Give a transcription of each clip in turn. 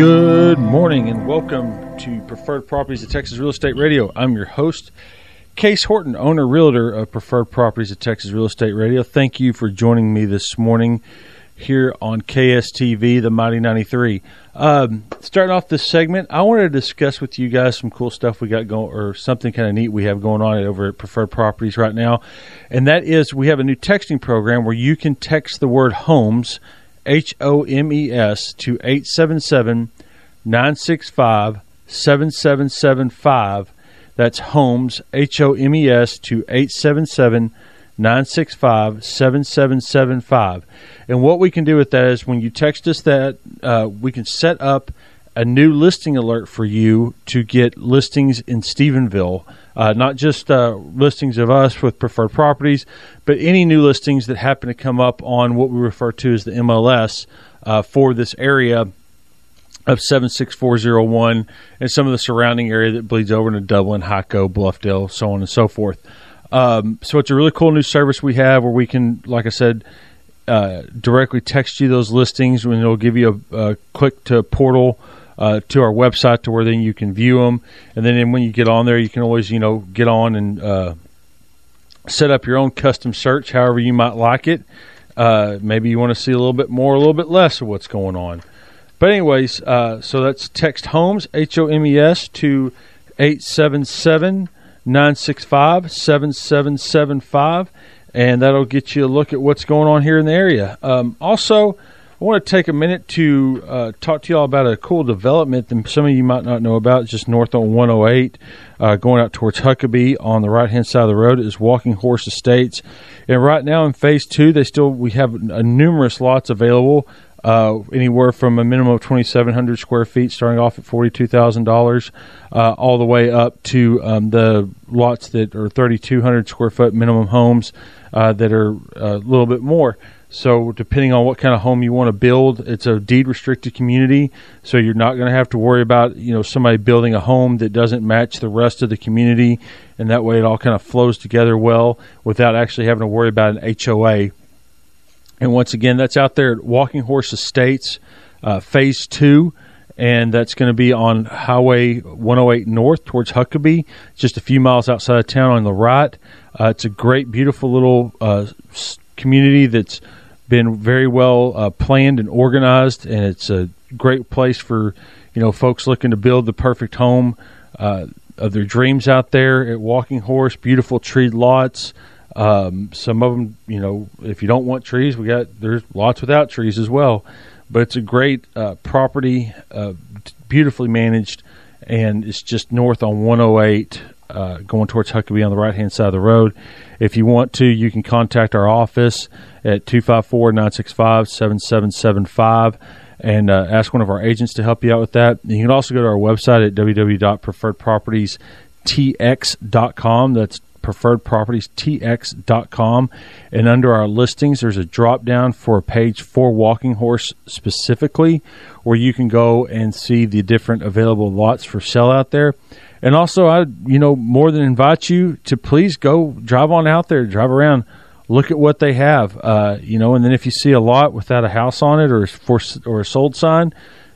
Good morning and welcome to Preferred Properties of Texas Real Estate Radio. I'm your host, Case Horton, owner realtor of Preferred Properties of Texas Real Estate Radio. Thank you for joining me this morning here on KSTV, the Mighty 93. Um, starting off this segment, I wanted to discuss with you guys some cool stuff we got going, or something kind of neat we have going on over at Preferred Properties right now. And that is we have a new texting program where you can text the word homes, H O M E S, to 877 965 7775. That's homes, H O M E S, to 877 965 7775. And what we can do with that is when you text us that, uh, we can set up a new listing alert for you to get listings in Stephenville. Uh, not just uh, listings of us with preferred properties, but any new listings that happen to come up on what we refer to as the MLS uh, for this area of 76401 and some of the surrounding area that bleeds over into Dublin, Hico, Bluffdale, so on and so forth. Um, so it's a really cool new service we have where we can, like I said, uh, directly text you those listings and it'll give you a, a click to portal uh, to our website to where then you can view them. And then when you get on there, you can always, you know, get on and uh, set up your own custom search, however you might like it. Uh, maybe you want to see a little bit more, a little bit less of what's going on. But anyways, uh, so that's text homes H O M E S to eight seven seven nine six five seven seven seven five, and that'll get you a look at what's going on here in the area. Um, also, I want to take a minute to uh, talk to you all about a cool development that some of you might not know about. It's just north on 108, uh, going out towards Huckabee on the right hand side of the road is Walking Horse Estates, and right now in phase two, they still we have uh, numerous lots available uh, anywhere from a minimum of 2,700 square feet, starting off at $42,000, uh, all the way up to um, the lots that are 3,200 square foot minimum homes uh, that are a little bit more. So, depending on what kind of home you want to build, it's a deed restricted community. So, you're not going to have to worry about you know somebody building a home that doesn't match the rest of the community, and that way it all kind of flows together well without actually having to worry about an HOA and once again, that's out there at Walking Horse Estates, uh, Phase 2. And that's going to be on Highway 108 North towards Huckabee, just a few miles outside of town on the right. Uh, it's a great, beautiful little uh, community that's been very well uh, planned and organized, and it's a great place for you know folks looking to build the perfect home uh, of their dreams out there at Walking Horse. Beautiful tree lots, um, some of them, you know, if you don't want trees, we got there's lots without trees as well. But it's a great uh, property, uh, beautifully managed, and it's just north on 108, uh, going towards Huckabee on the right hand side of the road. If you want to, you can contact our office at 254 965 7775 and uh, ask one of our agents to help you out with that. You can also go to our website at www.preferredpropertiestx.com. That's preferredpropertiestx.com and under our listings there's a drop down for a page for walking horse specifically where you can go and see the different available lots for sale out there and also i you know more than invite you to please go drive on out there drive around look at what they have uh, you know and then if you see a lot without a house on it or for or a sold sign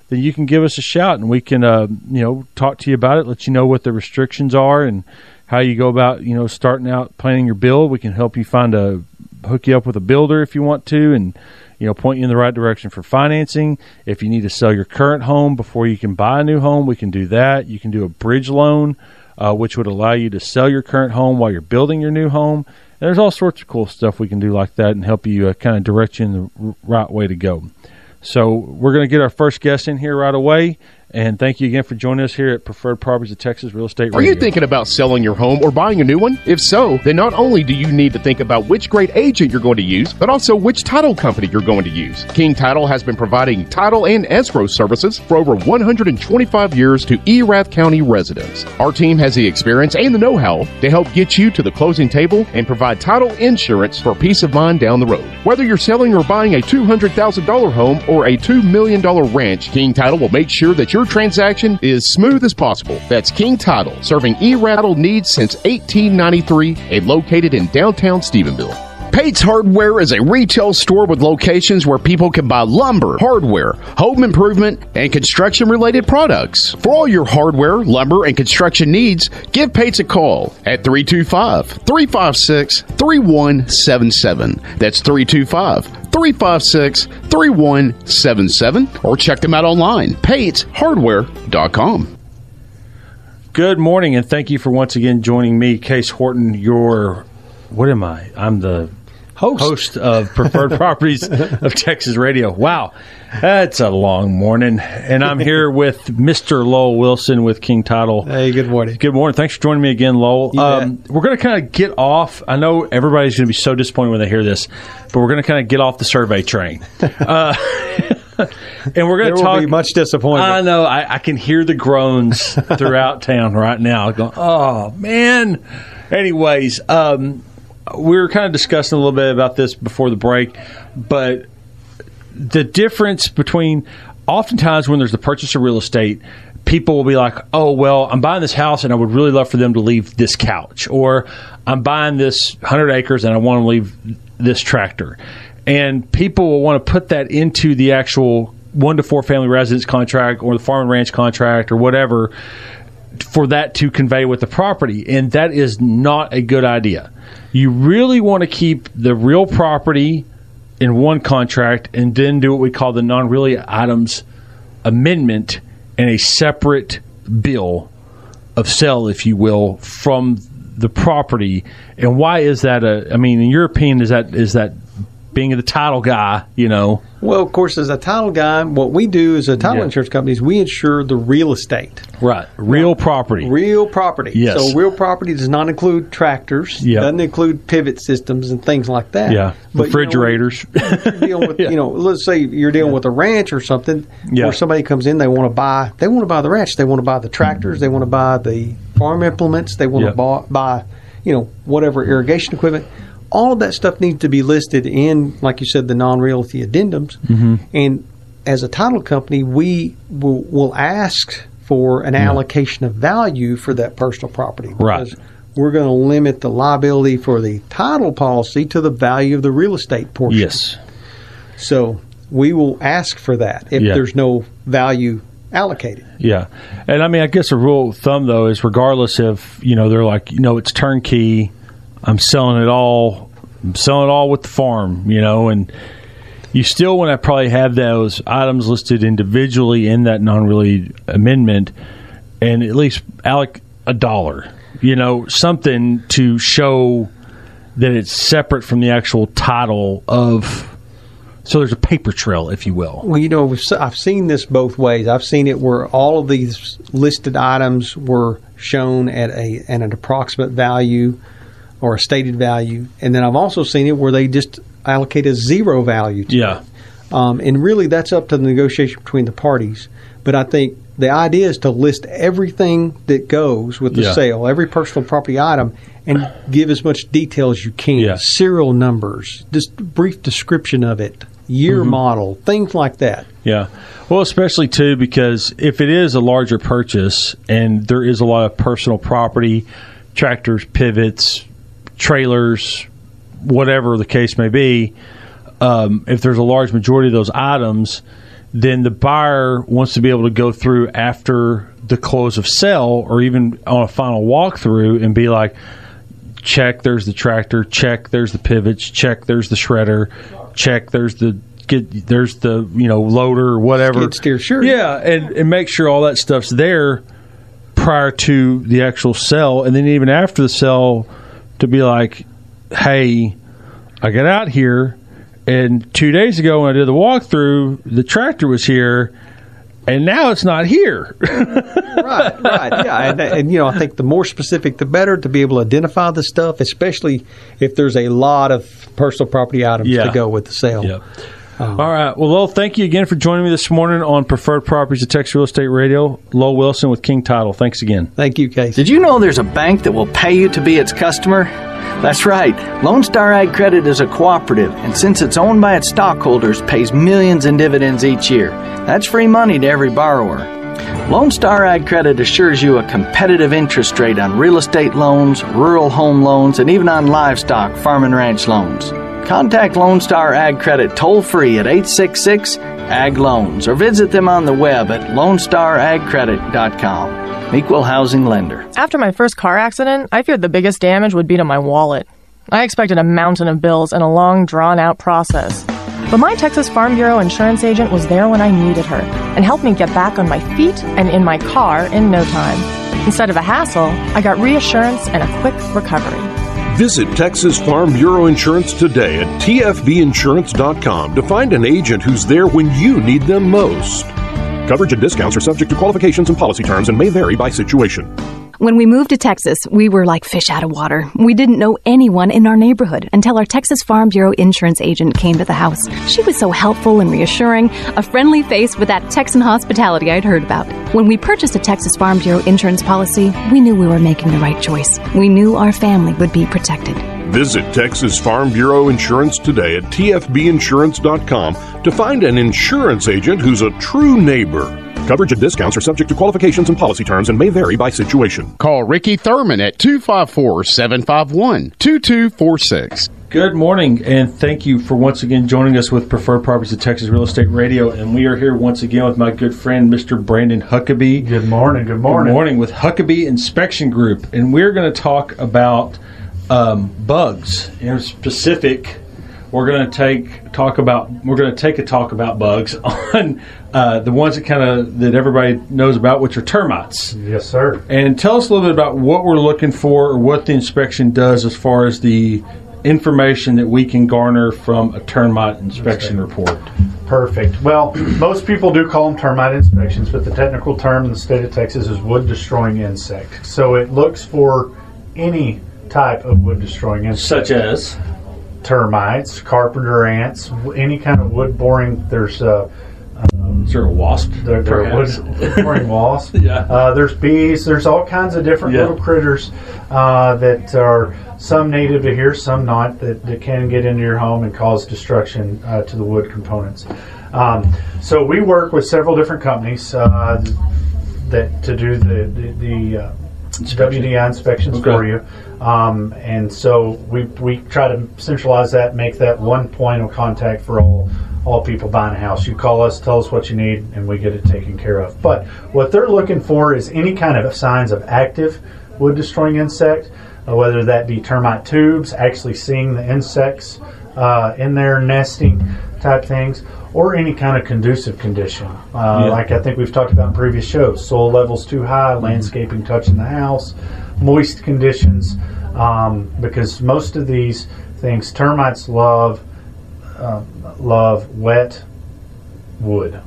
then you can give us a shout and we can uh, you know talk to you about it let you know what the restrictions are and how you go about, you know, starting out planning your build. We can help you find a hook you up with a builder if you want to, and you know, point you in the right direction for financing. If you need to sell your current home before you can buy a new home, we can do that. You can do a bridge loan, uh, which would allow you to sell your current home while you're building your new home. And there's all sorts of cool stuff we can do like that and help you uh, kind of direct you in the right way to go. So we're going to get our first guest in here right away. And thank you again for joining us here at Preferred Properties of Texas Real Estate Radio. Are you thinking about selling your home or buying a new one? If so, then not only do you need to think about which great agent you're going to use, but also which title company you're going to use. King Title has been providing title and escrow services for over 125 years to Erath County residents. Our team has the experience and the know how to help get you to the closing table and provide title insurance for peace of mind down the road. Whether you're selling or buying a $200,000 home or a $2 million ranch, King Title will make sure that your your transaction is smooth as possible. That's King Title, serving e-rattle needs since 1893 and located in downtown Stephenville. Pate's Hardware is a retail store with locations where people can buy lumber, hardware, home improvement, and construction related products. For all your hardware, lumber, and construction needs, give Pate's a call at 325 356 3177. That's 325 356 3177 or check them out online, pateshardware.com. Good morning, and thank you for once again joining me, Case Horton. Your what am I? I'm the host, host of Preferred Properties of Texas Radio. Wow, that's a long morning, and I'm here with Mr. Lowell Wilson with King Title. Hey, good morning. Good morning. Thanks for joining me again, Lowell. Um, we're going to kind of get off. I know everybody's going to be so disappointed when they hear this, but we're going to kind of get off the survey train. Uh, and we're going to talk. Be much disappointment. I know. I, I can hear the groans throughout town right now. Going, oh man. Anyways, um, we were kind of discussing a little bit about this before the break, but the difference between oftentimes when there's the purchase of real estate, people will be like, "Oh, well, I'm buying this house and I would really love for them to leave this couch," or "I'm buying this 100 acres and I want to leave this tractor." And people will want to put that into the actual one to four family residence contract or the farm and ranch contract or whatever for that to convey with the property. And that is not a good idea. You really want to keep the real property in one contract and then do what we call the non real items amendment in a separate bill of sale, if you will, from the property. And why is that a I mean, in your opinion, is that is that being the title guy, you know. Well, of course, as a title guy, what we do as a title yeah. insurance company is we insure the real estate. Right. Real now, property. Real property. Yes. So real property does not include tractors. Yeah. Doesn't include pivot systems and things like that. Yeah. But, Refrigerators. You know, you're dealing with, yeah. you know, let's say you're dealing yeah. with a ranch or something yeah. where somebody comes in, they want to buy, they want to buy the ranch. They want to buy the tractors. They want to buy the farm implements. They want to buy, buy, you know, whatever irrigation equipment all of that stuff needs to be listed in, like you said, the non-realty addendums. Mm-hmm. And as a title company, we will, will ask for an yeah. allocation of value for that personal property. Right. We're going to limit the liability for the title policy to the value of the real estate portion. Yes. So we will ask for that if yeah. there's no value allocated. Yeah. And I mean, I guess a rule of thumb, though, is regardless if, you know, they're like, you know, it's turnkey I'm selling it all. Selling it all with the farm, you know, and you still want to probably have those items listed individually in that non-realty amendment, and at least alloc a dollar, you know, something to show that it's separate from the actual title of. So there's a paper trail, if you will. Well, you know, I've seen this both ways. I've seen it where all of these listed items were shown at a at an approximate value or a stated value, and then I've also seen it where they just allocate a zero value to yeah. it. Um, and really, that's up to the negotiation between the parties. But I think the idea is to list everything that goes with the yeah. sale, every personal property item, and give as much detail as you can. Yeah. Serial numbers, just brief description of it, year mm-hmm. model, things like that. Yeah. Well, especially too because if it is a larger purchase and there is a lot of personal property, tractors, pivots, trailers, whatever the case may be, um, if there's a large majority of those items, then the buyer wants to be able to go through after the close of sale or even on a final walkthrough and be like, check, there's the tractor, check, there's the pivots, check, there's the shredder, check, there's the get there's the you know loader or whatever. Skid steer sure yeah and, and make sure all that stuff's there prior to the actual sell and then even after the sell to be like, hey, I got out here, and two days ago when I did the walkthrough, the tractor was here, and now it's not here. right, right, yeah, and, and, you know, I think the more specific, the better to be able to identify the stuff, especially if there's a lot of personal property items yeah. to go with the sale. Yep. Um, All right. Well, Lowell, thank you again for joining me this morning on Preferred Properties of Texas Real Estate Radio. Lowell Wilson with King Title. Thanks again. Thank you, Case. Did you know there's a bank that will pay you to be its customer? That's right. Lone Star Ag Credit is a cooperative, and since it's owned by its stockholders, pays millions in dividends each year. That's free money to every borrower. Lone Star Ag Credit assures you a competitive interest rate on real estate loans, rural home loans, and even on livestock, farm and ranch loans. Contact Lone Star Ag Credit toll free at 866 Ag Loans or visit them on the web at lonestaragcredit.com. Equal housing lender. After my first car accident, I feared the biggest damage would be to my wallet. I expected a mountain of bills and a long, drawn out process. But my Texas Farm Bureau insurance agent was there when I needed her and helped me get back on my feet and in my car in no time. Instead of a hassle, I got reassurance and a quick recovery. Visit Texas Farm Bureau Insurance today at tfbinsurance.com to find an agent who's there when you need them most. Coverage and discounts are subject to qualifications and policy terms and may vary by situation. When we moved to Texas, we were like fish out of water. We didn't know anyone in our neighborhood until our Texas Farm Bureau insurance agent came to the house. She was so helpful and reassuring, a friendly face with that Texan hospitality I'd heard about. When we purchased a Texas Farm Bureau insurance policy, we knew we were making the right choice. We knew our family would be protected. Visit Texas Farm Bureau Insurance today at tfbinsurance.com to find an insurance agent who's a true neighbor. Coverage and discounts are subject to qualifications and policy terms and may vary by situation. Call Ricky Thurman at 254 751 2246. Good morning, and thank you for once again joining us with Preferred Properties of Texas Real Estate Radio. And we are here once again with my good friend, Mr. Brandon Huckabee. Good morning. Good morning. Good morning with Huckabee Inspection Group, and we're going to talk about um, bugs in specific we're going to take talk about we're going to take a talk about bugs on uh, the ones that kind of that everybody knows about, which are termites. Yes, sir. And tell us a little bit about what we're looking for, or what the inspection does as far as the information that we can garner from a termite inspection report. Perfect. Well, most people do call them termite inspections, but the technical term in the state of Texas is wood destroying insect. So it looks for any type of wood destroying insect, such as termites, carpenter ants, any kind of wood boring. There's uh, um, is there a wasp? There, there are wood boring wasp. yeah. Uh, there's bees. There's all kinds of different yeah. little critters uh, that are some native to here, some not, that, that can get into your home and cause destruction uh, to the wood components. Um, so we work with several different companies uh, that to do the the, the uh, WDI inspections okay. for you. Um, and so we, we try to centralize that, make that one point of contact for all all people buying a house. You call us, tell us what you need, and we get it taken care of. But what they're looking for is any kind of signs of active wood destroying insect, uh, whether that be termite tubes, actually seeing the insects uh, in there nesting type things, or any kind of conducive condition. Uh, yeah. Like I think we've talked about in previous shows soil levels too high, mm-hmm. landscaping touching the house, moist conditions, um, because most of these things, termites love. Uh, love wet wood.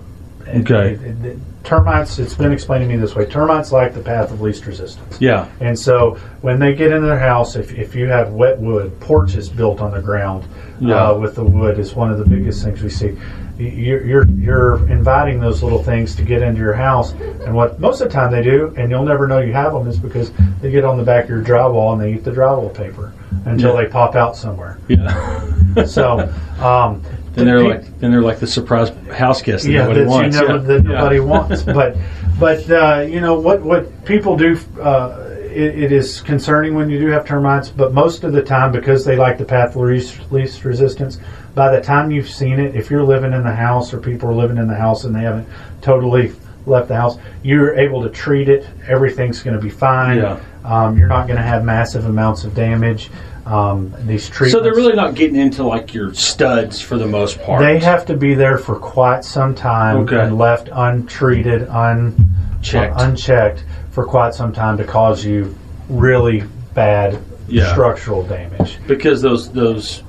Okay. It, it, it, termites, it's been explained to me this way termites like the path of least resistance. Yeah. And so when they get into their house, if, if you have wet wood, porches built on the ground yeah. uh, with the wood is one of the biggest things we see. You're, you're, you're inviting those little things to get into your house, and what most of the time they do, and you'll never know you have them, is because they get on the back of your drywall and they eat the drywall paper until yeah. they pop out somewhere. Yeah. so um, then they're like then they're like the surprise house guest that yeah, nobody that wants. You know, yeah. that nobody wants. But but uh, you know what what people do. Uh, it, it is concerning when you do have termites, but most of the time, because they like the path least, least resistance, by the time you've seen it, if you're living in the house or people are living in the house and they haven't totally left the house, you're able to treat it. Everything's going to be fine. Yeah. Um, you're not going to have massive amounts of damage. Um, these treatments. So they're really not getting into like your studs for the most part. They have to be there for quite some time okay. and left untreated, unchecked, uh, unchecked for quite some time to cause you really bad yeah. structural damage. Because those those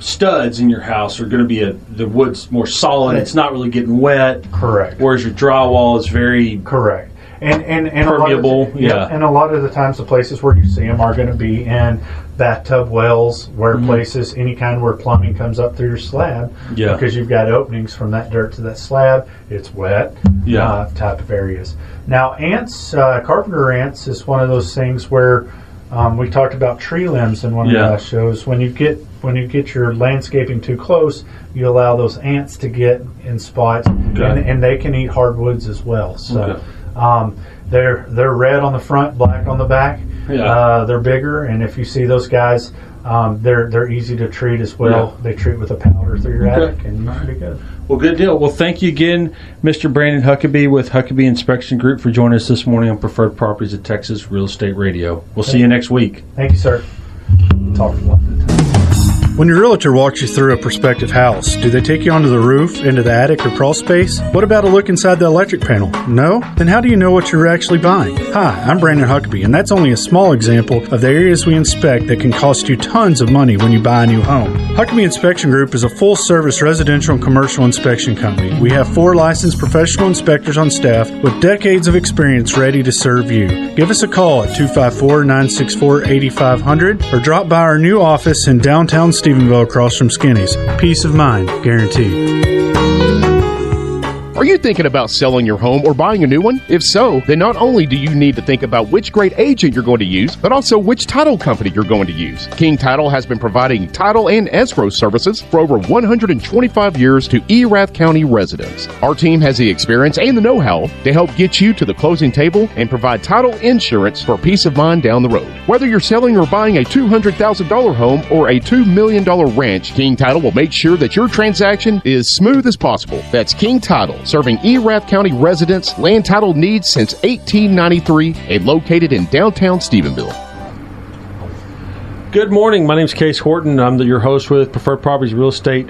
studs in your house are going to be a the wood's more solid. It's not really getting wet. Correct. Whereas your drywall is very correct and and, and permeable. The, yeah. and a lot of the times the places where you see them are going to be in bathtub wells, where mm-hmm. places any kind where plumbing comes up through your slab. Yeah. Because you've got openings from that dirt to that slab. It's wet. Yeah. Uh, type of areas. Now ants, uh, carpenter ants is one of those things where. Um, we talked about tree limbs in one of the last shows. When you get when you get your landscaping too close, you allow those ants to get in spots, okay. and, and, they can eat hardwoods as well. So okay. Um, they're they're red on the front, black on the back. Yeah. Uh, they're bigger, and if you see those guys Um, they're they're easy to treat as well. Yeah. They treat with a powder through your Okay. attic, and pretty good. Well, good deal. Well, thank you again, Mr. Brandon Huckabee with Huckabee Inspection Group for joining us this morning on Preferred Properties of Texas Real Estate Radio. We'll see you next week. Thank you, sir. Talk to you later. When your realtor walks you through a prospective house, do they take you onto the roof, into the attic, or crawl space? What about a look inside the electric panel? No? Then how do you know what you're actually buying? Hi, I'm Brandon Huckabee, and that's only a small example of the areas we inspect that can cost you tons of money when you buy a new home. Huckabee Inspection Group is a full service residential and commercial inspection company. We have four licensed professional inspectors on staff with decades of experience ready to serve you. Give us a call at 254 964 8500 or drop by our new office in downtown Stephenville across from Skinny's. Peace of mind, guaranteed. Are you thinking about selling your home or buying a new one? If so, then not only do you need to think about which great agent you're going to use, but also which title company you're going to use. King Title has been providing title and escrow services for over 125 years to Erath County residents. Our team has the experience and the know-how to help get you to the closing table and provide title insurance for peace of mind down the road. Whether you're selling or buying a $200,000 home or a $2 million ranch, King Title will make sure that your transaction is smooth as possible. That's King Title, serving Erath County residents' land title needs since 1893 and located in downtown Stephenville. Good morning. My name is Case Horton. I'm the, your host with Preferred Properties Real Estate,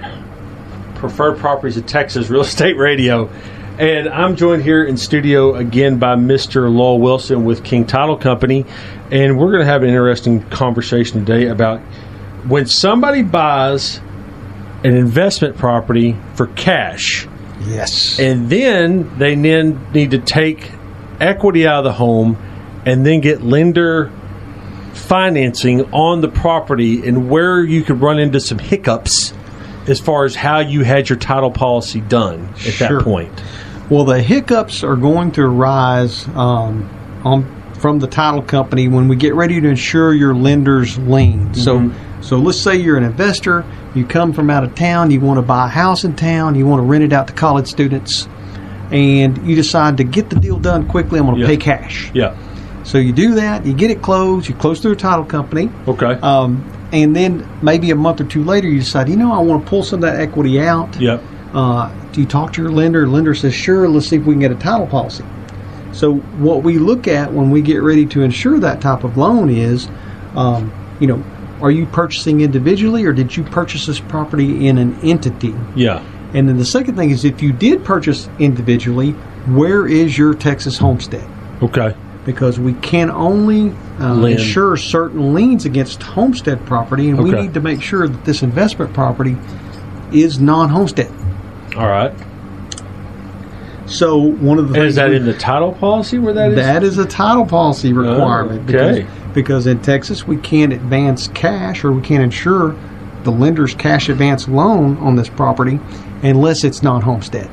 Preferred Properties of Texas Real Estate Radio. And I'm joined here in studio again by Mr. Lowell Wilson with King Title Company. And we're going to have an interesting conversation today about when somebody buys an investment property for cash. Yes. And then they then need to take equity out of the home and then get lender financing on the property and where you could run into some hiccups as far as how you had your title policy done at Sure. that point. Well, the hiccups are going to arise um, on from the title company when we get ready to insure your lender's lien. So, so let's say you're an investor, you come from out of town, you want to buy a house in town, you want to rent it out to college students, and you decide to get the deal done quickly. I'm going to Yeah. pay cash. Yeah. So you do that, you get it closed, you close through a title company. Okay. Um, and then maybe a month or two later, you decide, you know, I want to pull some of that equity out. Yep. Uh, do you talk to your lender? Lender says, sure, let's see if we can get a title policy. So, what we look at when we get ready to insure that type of loan is, um, you know, are you purchasing individually or did you purchase this property in an entity? Yeah. And then the second thing is, if you did purchase individually, where is your Texas homestead? Okay. Because we can only uh, insure certain liens against homestead property, and we need to make sure that this investment property is non homestead. All right. So one of the And things is that we- in the title policy where that is? that is a title policy requirement okay. Because, in Texas we can't advance cash or we can't insure the lender's cash advance loan on this property unless it's non homestead.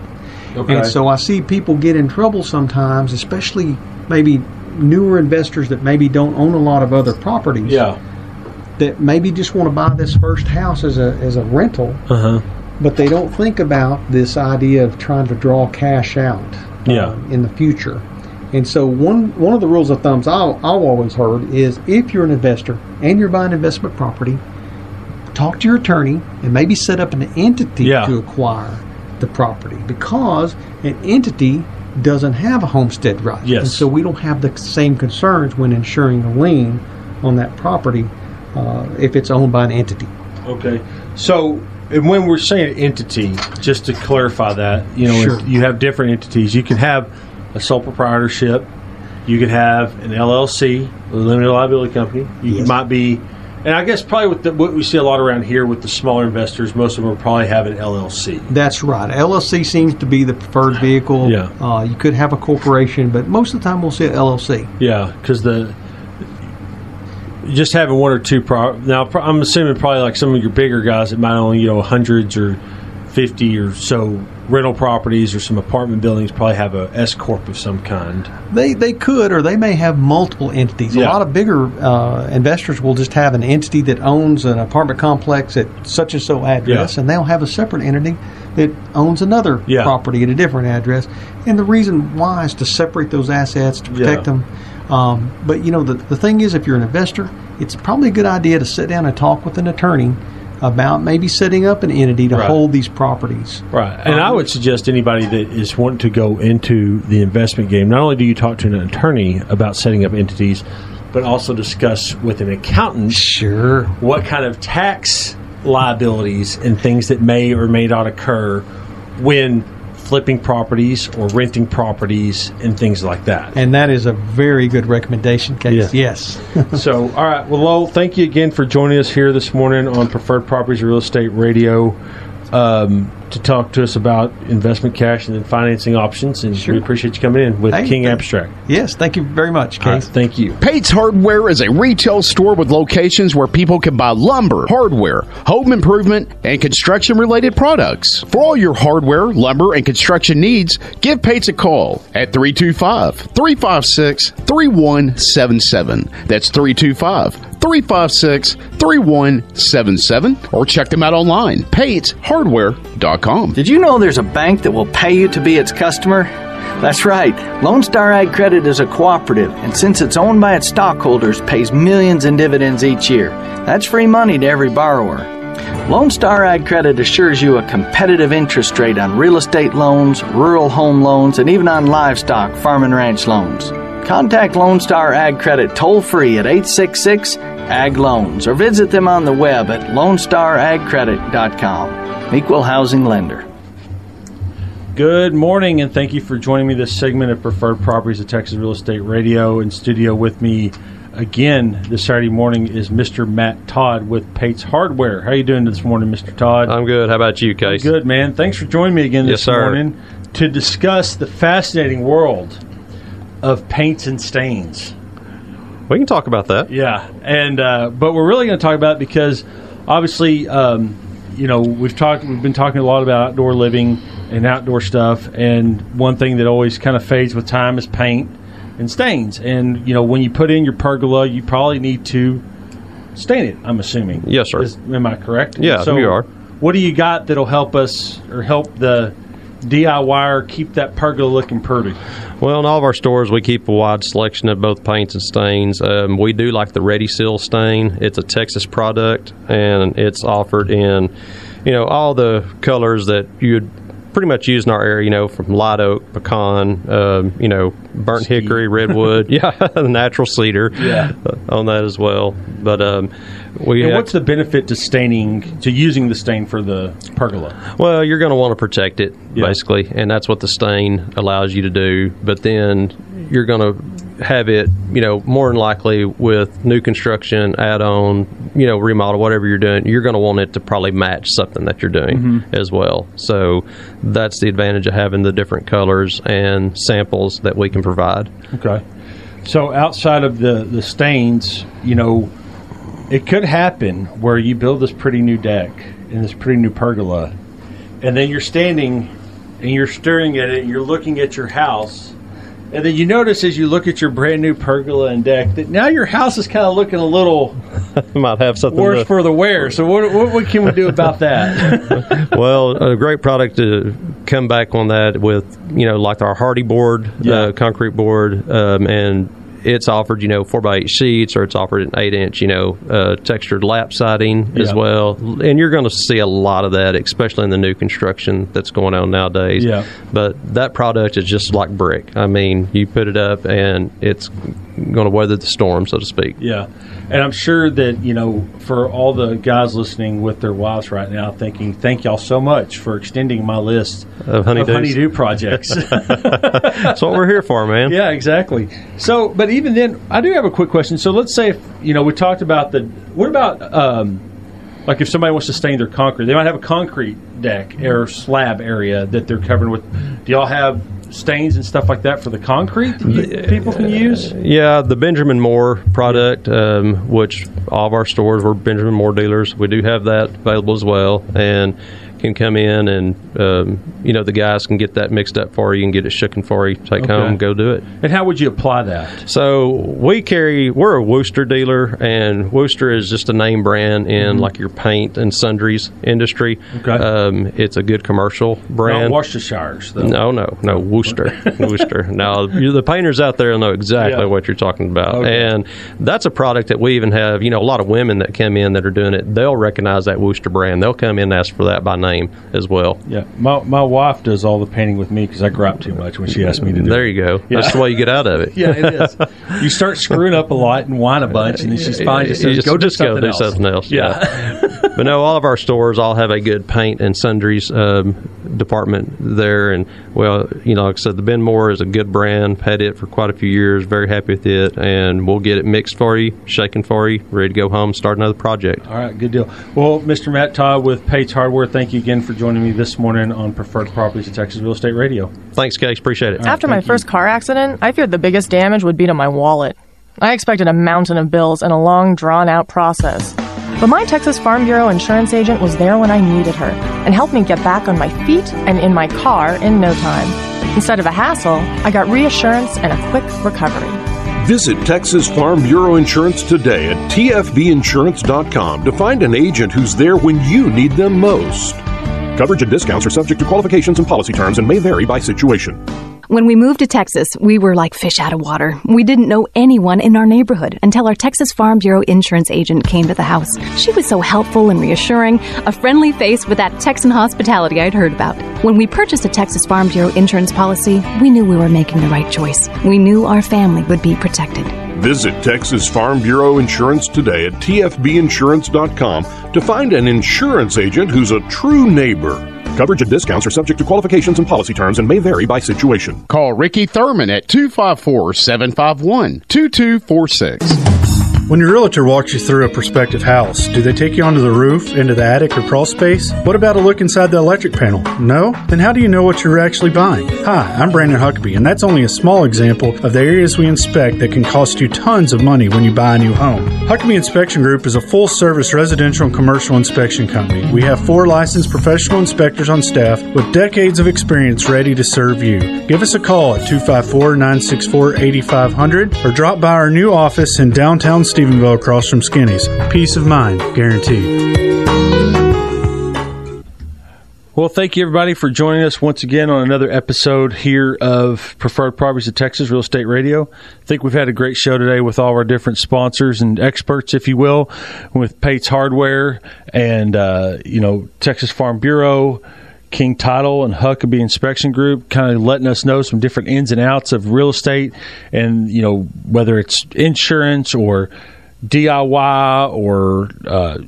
Okay. And so I see people get in trouble sometimes, especially maybe newer investors that maybe don't own a lot of other properties. yeah. That maybe just want to buy this first house as a as a rental, Uh huh. but they don't think about this idea of trying to draw cash out Yeah. um, in the future. And so one one of the rules of thumbs I've, I've always heard is if you're an investor and you're buying investment property, talk to your attorney and maybe set up an entity Yeah. to acquire the property because an entity doesn't have a homestead right. Yes. And so we don't have the same concerns when insuring a lien on that property uh, if it's owned by an entity. Okay. So, and when we're saying entity, just to clarify that, you know, Sure. you have different entities. You can have a sole proprietorship. You could have an LLC, a limited liability company. You Yes. might be, and I guess probably with the, what we see a lot around here with the smaller investors, most of them will probably have an LLC. That's right. LLC seems to be the preferred vehicle. Yeah. Uh, you could have a corporation, but most of the time we'll see an LLC. Yeah, because the just having one or two pro now I'm assuming probably like some of your bigger guys that might own you know hundreds or fifty or so rental properties or some apartment buildings probably have a S corp of some kind. They they could, or they may have multiple entities. Yeah. A lot of bigger uh, investors will just have an entity that owns an apartment complex at such and so address, Yeah. and they'll have a separate entity that owns another Yeah. property at a different address. And the reason why is to separate those assets to protect them. Um, but you know, the, the thing is, if you're an investor, it's probably a good idea to sit down and talk with an attorney about maybe setting up an entity to Right. hold these properties. Right. And I would suggest anybody that is wanting to go into the investment game, not only do you talk to an attorney about setting up entities, but also discuss with an accountant Sure. what kind of tax liabilities and things that may or may not occur when flipping properties or renting properties and things like that. And that is a very good recommendation case. Yeah. Yes. so, all right. Well, Lowell, thank you again for joining us here this morning on Preferred Properties Real Estate Radio um, to talk to us about investment cash and then financing options. And we appreciate you coming in with Hey, King thank- Abstract. yes. Thank you very much, All right, Case. thank you. Pate's Hardware is a retail store with locations where people can buy lumber, hardware, home improvement, and construction related products. For all your hardware, lumber, and construction needs, give Pate's a call at 325 356 3177. That's 325 356 3177. Or check them out online, PatesHardware.com. Did you know there's a bank that will pay you to be its customer? That's right. Lone Star Ag Credit is a cooperative, and since it's owned by its stockholders, pays millions in dividends each year. That's free money to every borrower. Lone Star Ag Credit assures you a competitive interest rate on real estate loans, rural home loans, and even on livestock, farm and ranch loans. Contact Lone Star Ag Credit toll free at 866 Ag Loans or visit them on the web at lonestaragcredit.com. Equal housing lender. Good morning, and thank you for joining me this segment of Preferred Properties of Texas Real Estate Radio. In studio with me again this Saturday morning is Mr. Matt Todd with Pate's Hardware. How are you doing this morning, Mr. Todd? I'm good. How about you, Case? Good, man. Thanks for joining me again Yes, this sir. morning to discuss the fascinating world of paints and stains. We can talk about that. Yeah, and uh, but we're really going to talk about it because obviously, um, you know, we've talked, we've been talking a lot about outdoor living and outdoor stuff, and one thing that always kind of fades with time is paint and stains. And you know, when you put in your pergola, you probably need to stain it. I'm assuming. Yes, sir. Is, am I correct? Yeah, so you are. What do you got that'll help us or help the DIYer keep that pergola looking pretty? Well, in all of our stores, we keep a wide selection of both paints and stains. Um, we do like the Ready Seal stain. It's a Texas product, and it's offered in, you know, all the colors that you'd pretty much use in our area. You know, from light oak, pecan, um, you know, burnt hickory, redwood, yeah, the natural cedar, Yeah. on that as well. But um, we And what's the benefit to staining to using the stain for the pergola? Well, you're going to want to protect it, Yeah. basically, and that's what the stain allows you to do. But then you're going to have it, you know, more than likely with new construction, add on, you know, remodel, whatever you're doing, you're going to want it to probably match something that you're doing Mm-hmm. as well. So that's the advantage of having the different colors and samples that we can provide. Okay. So outside of the the stains, you know, it could happen where you build this pretty new deck and this pretty new pergola, and then you're standing and you're staring at it and you're looking at your house. And then you notice as you look at your brand new pergola and deck that now your house is kind of looking a little Might have something worse to- for the wear. So what, what, what can we do about that? well, a great product to come back on that with, you know, like our Hardie board, Yeah. uh, concrete board, um, and it's offered, you know, four by eight sheets, or it's offered an eight inch, you know, uh, textured lap siding as well. And you're going to see a lot of that, especially in the new construction that's going on nowadays. Yeah. But that product is just like brick. I mean, you put it up, and it's going to weather the storm, so to speak. Yeah. And I'm sure that, you know, for all the guys listening with their wives right now thinking, thank y'all so much for extending my list Of honeydews. honeydew projects. That's what we're here for, man. yeah, exactly. So, but even then, I do have a quick question. So let's say, if, you know, we talked about the, what about, um, like if somebody wants to stain their concrete, they might have a concrete deck or slab area that they're covering with. Do y'all have stains and stuff like that for the concrete that people can use? Yeah, the Benjamin Moore product, um, which all of our stores were Benjamin Moore dealers. We do have that available as well. And can come in and um, you know the guys can get that mixed up for you and get it shooken for you. Take Okay. home, go do it. And how would you apply that? So we carry we're a Wooster dealer, and Wooster is just a name brand in Mhm. like your paint and sundries industry. Okay. um, it's a good commercial brand. Not Worcestershires, though. No, no, no, Wooster Worcester. Now, the painters out there know exactly Yeah. what you're talking about, Okay. and that's a product that we even have. You know, a lot of women that come in that are doing it, they'll recognize that Wooster brand. They'll come in and ask for that by name as well. Yeah, my my wife does all the painting with me because I gripe too much when she asks me to do. There it. you go. Yeah. That's the way you get out of it. Yeah, it is. You start screwing up a lot and whine a bunch, and then she's fine. You says, just, "Go do just something go do else." something else. Yeah. but no, all of our stores all have a good paint and sundries um, department there, and well, you know, like I said, the Ben Moore is a good brand. Had it for quite a few years. Very happy with it, and we'll get it mixed for you, shaken for you, ready to go home, start another project. All right, good deal. Well, Mr. Matt Todd with Pates Hardware, thank you again for joining me this morning on Preferred Properties of Texas Real Estate Radio. Thanks, Case. Appreciate it. After my first car accident, I feared the biggest damage would be to my wallet. I expected a mountain of bills and a long, drawn out process. But my Texas Farm Bureau insurance agent was there when I needed her and helped me get back on my feet and in my car in no time. Instead of a hassle, I got reassurance and a quick recovery. Visit Texas Farm Bureau Insurance today at tfbinsurance.com to find an agent who's there when you need them most. Coverage and discounts are subject to qualifications and policy terms and may vary by situation. When we moved to Texas, we were like fish out of water. We didn't know anyone in our neighborhood until our Texas Farm Bureau insurance agent came to the house. She was so helpful and reassuring, a friendly face with that Texan hospitality I'd heard about. When we purchased a Texas Farm Bureau insurance policy, we knew we were making the right choice. We knew our family would be protected. Visit Texas Farm Bureau Insurance today at tfbinsurance.com to find an insurance agent who's a true neighbor. Coverage and discounts are subject to qualifications and policy terms and may vary by situation. Call Ricky Thurman at 254 751 2246. When your realtor walks you through a prospective house, do they take you onto the roof, into the attic, or crawl space? What about a look inside the electric panel? No? Then how do you know what you're actually buying? Hi, I'm Brandon Huckabee, and that's only a small example of the areas we inspect that can cost you tons of money when you buy a new home. Huckabee Inspection Group is a full service residential and commercial inspection company. We have four licensed professional inspectors on staff with decades of experience ready to serve you. Give us a call at 254 964 8500 or drop by our new office in downtown Stephenville across from Skinny's. Peace of mind, guaranteed. Well, thank you everybody for joining us once again on another episode here of Preferred Properties of Texas Real Estate Radio. I think we've had a great show today with all our different sponsors and experts, if you will, with Pates Hardware and uh, you know Texas Farm Bureau. King Title and Huckabee Inspection Group, kind of letting us know some different ins and outs of real estate, and you know whether it's insurance or DIY or uh,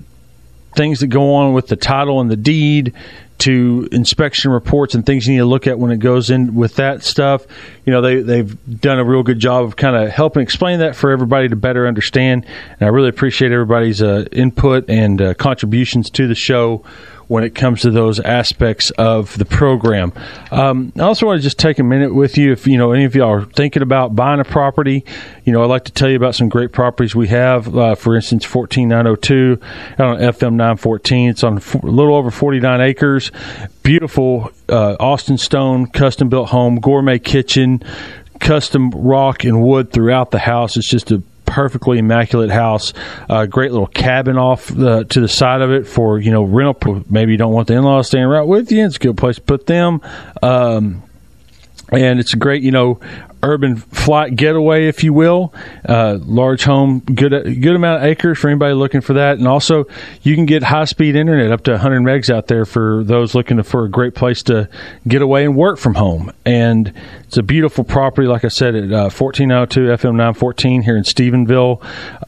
things that go on with the title and the deed to inspection reports and things you need to look at when it goes in with that stuff. You know, they, they've done a real good job of kind of helping explain that for everybody to better understand. And I really appreciate everybody's uh, input and uh, contributions to the show when it comes to those aspects of the program. Um, I also want to just take a minute with you if you know any of y'all are thinking about buying a property. You know, I'd like to tell you about some great properties we have. Uh, for instance, fourteen nine hundred two on FM nine fourteen. It's on a little over forty nine acres. Beautiful uh, Austin stone custom built home, gourmet kitchen, custom rock and wood throughout the house. It's just a perfectly immaculate house. Uh, great little cabin off the, to the side of it for you know rental. Maybe you don't want the in laws staying right with you. It's a good place to put them. Um, and it's a great, you know, urban flight getaway, if you will. Uh, large home, good good amount of acres for anybody looking for that, and also you can get high speed internet up to 100 megs out there for those looking for a great place to get away and work from home. And it's a beautiful property, like I said, at uh, 1402 FM 914 here in Stephenville.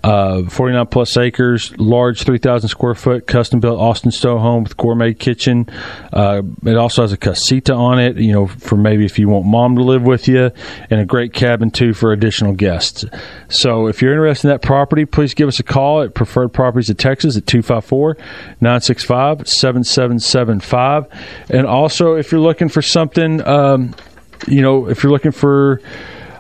Uh, 49 plus acres, large 3,000 square foot custom built Austin stone home with gourmet kitchen. Uh, it also has a casita on it, you know, for maybe if you want mom to live with you, and a great cabin too for additional guests. So if you're interested in that property, please give us a call at Preferred Properties of Texas at 254 965 7775. And also, if you're looking for something, um, you know, if you're looking for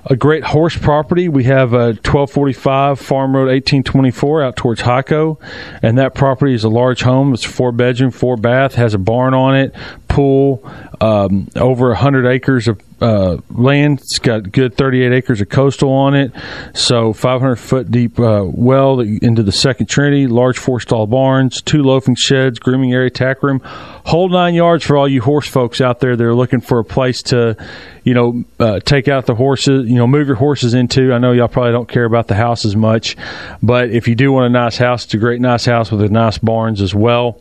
a great horse property. We have a 1245 Farm Road 1824 out towards Hico, and that property is a large home. It's four bedroom, four bath, has a barn on it, pool, um, over 100 acres of uh, land. It's got good 38 acres of coastal on it. So 500 foot deep uh, well into the second Trinity, large four stall barns, two loafing sheds, grooming area, tack room, whole nine yards for all you horse folks out there that are looking for a place to, you know, uh, take out the horses, you know, move your horses into. I know y'all probably don't care about the house as much, but if you do want a nice house, it's a great nice house with a nice barns as well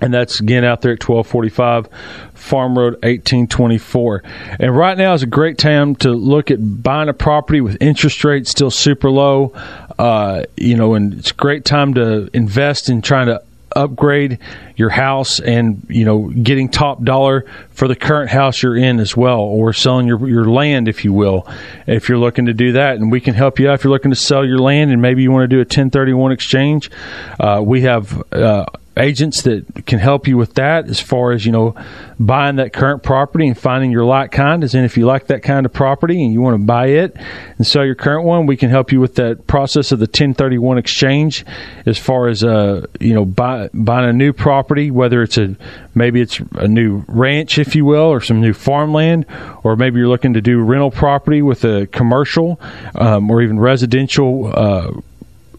and that's again out there at 1245 Farm Road 1824. And right now is a great time to look at buying a property with interest rates still super low. Uh, you know, and it's a great time to invest in trying to upgrade your house and you know getting top dollar for the current house you're in as well or selling your your land if you will if you're looking to do that and we can help you out if you're looking to sell your land and maybe you want to do a 1031 exchange uh, we have uh, agents that can help you with that as far as you know buying that current property and finding your like kind as in. If you like that kind of property and you want to buy it and sell your current one we can help you with that process of the 1031 exchange as far as uh you know buy, buying a new property whether it's a maybe it's a new ranch if you will or some new farmland or maybe you're looking to do rental property with a commercial um, or even residential uh,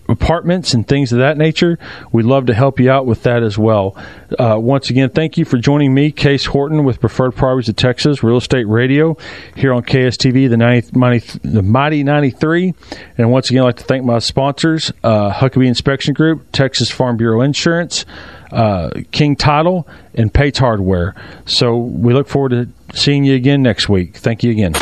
apartments and things of that nature, we'd love to help you out with that as well. Uh, once again, thank you for joining me, Case Horton, with Preferred Properties of Texas Real Estate Radio here on KSTV, the, 90, the Mighty 93. And once again, I'd like to thank my sponsors, uh, Huckabee Inspection Group, Texas Farm Bureau Insurance, uh, King Title, and Pates Hardware. So we look forward to seeing you again next week. Thank you again.